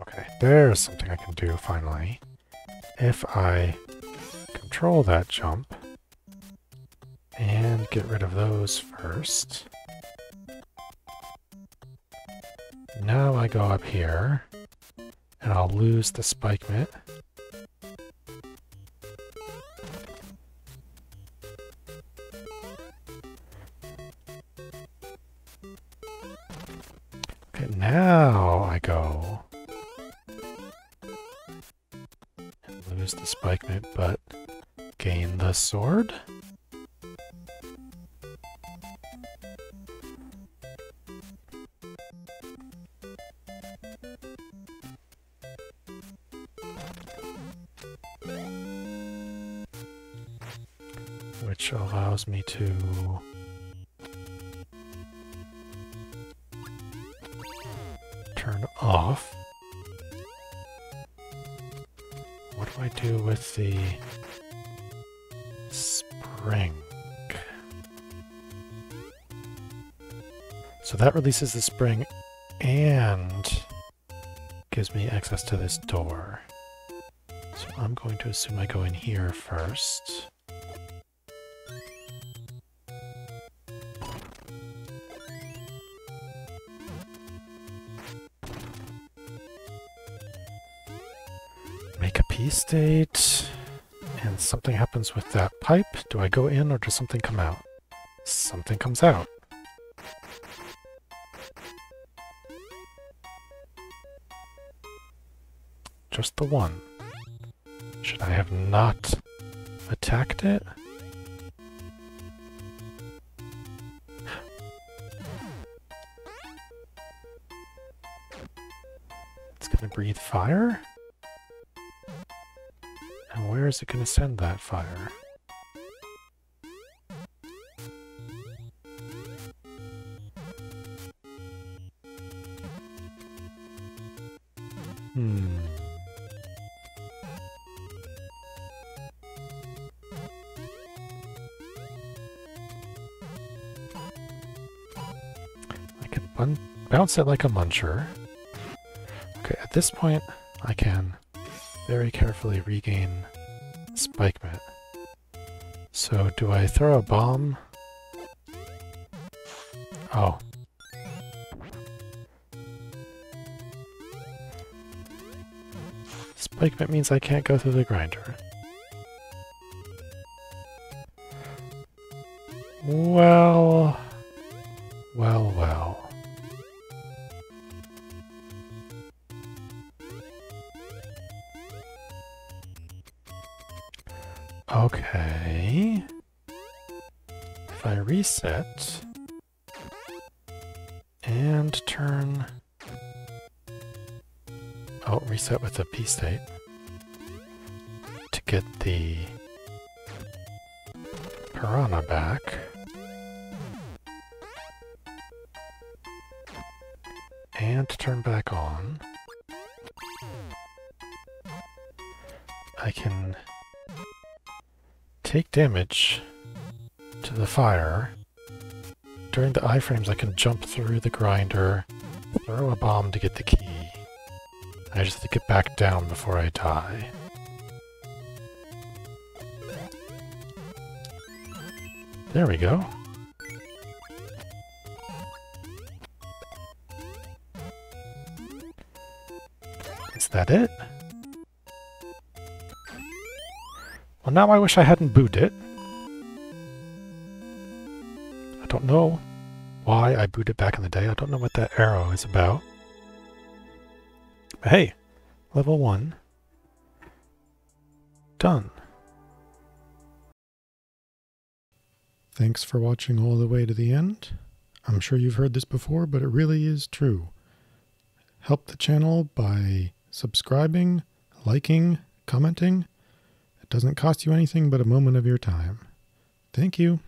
Okay, there's something I can do finally. If I control that jump and get rid of those first. Now I go up here and I'll lose the spike mitt. Okay, now I go and lose the spike mitt, but gain the sword. Which allows me to turn off. What do I do with the spring? So that releases the spring and gives me access to this door. So I'm going to assume I go in here first. State, and something happens with that pipe. Do I go in or does something come out? Something comes out. Just the one. Should I have not attacked it? It's gonna breathe fire? And where is it gonna send that fire? Hmm. I can bounce it like a muncher. Okay, at this point, I can very carefully regain Spike Mitt. So do I throw a bomb? Oh. Spike Mitt means I can't go through the grinder. Well... Well, well. Okay. If I reset and turn... Oh, reset with the P state to get the Piranha back. And turn back on. I can take damage to the fire. During the iframes I can jump through the grinder, throw a bomb to get the key. I just have to get back down before I die. There we go. Is that it? Well, now I wish I hadn't booted it. I don't know why I booted it back in the day. I don't know what that arrow is about. But hey, level 1. Done. Thanks for watching all the way to the end. I'm sure you've heard this before, but it really is true. Help the channel by subscribing, liking, commenting. It doesn't cost you anything but a moment of your time. Thank you.